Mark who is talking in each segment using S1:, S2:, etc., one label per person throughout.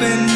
S1: open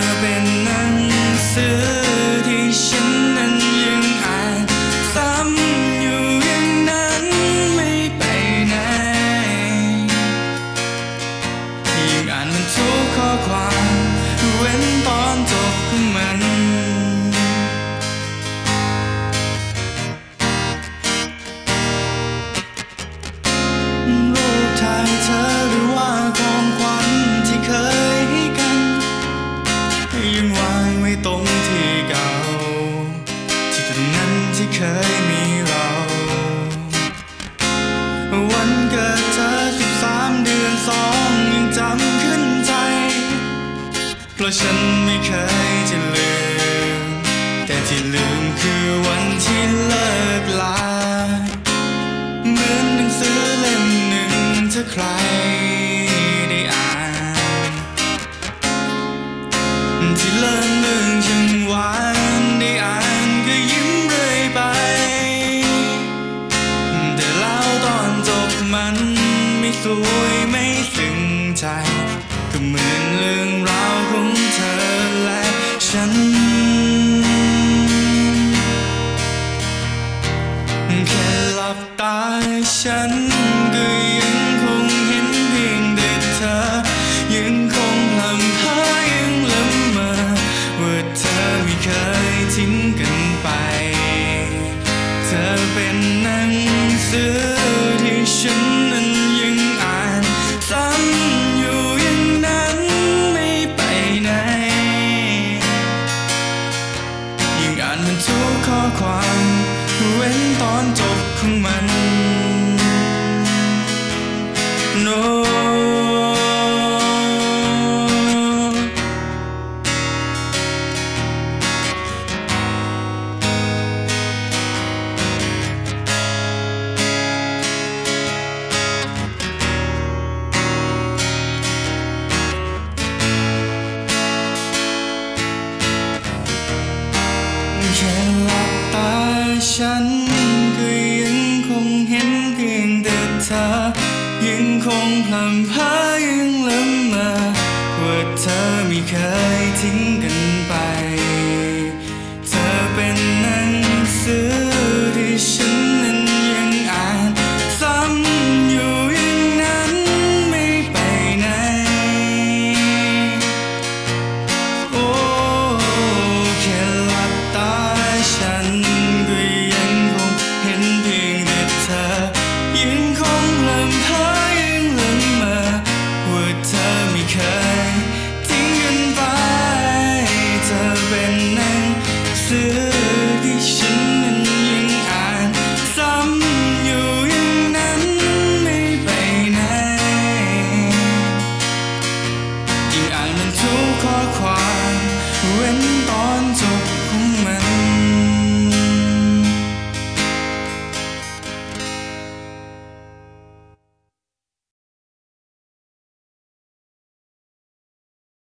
S1: up in the วันเกิดเธอสิบสามเดือนสองยังจำขึ้นใจ เพราะฉันไม่เคยจะลืม ไม่สวยไม่ซึ้งใจ ก็เหมือนเรื่องราวของเธอและฉัน แค่หลับตาฉันก็ยังคงเห็นเพียงแต่เธอ ยังคงพลังพายังละเมอว่าเธอไม่เคยทิ้งกันไป เธอเป็นหนังสือ no. Chẳng là ta chẳng cười yên không hiến kiêng được ta ยังคงพลัมพายังละมาว่าเธอไม่เคยทิ้งกัน to